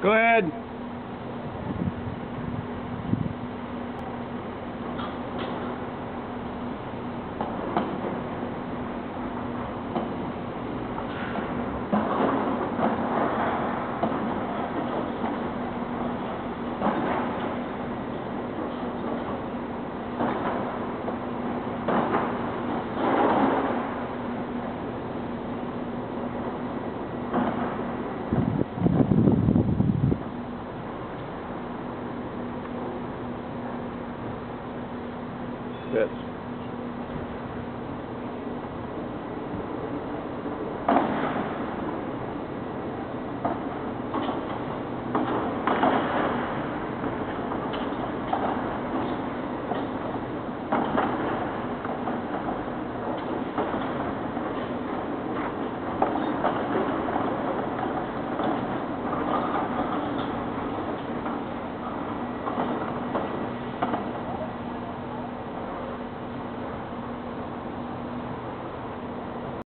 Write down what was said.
Go ahead. That's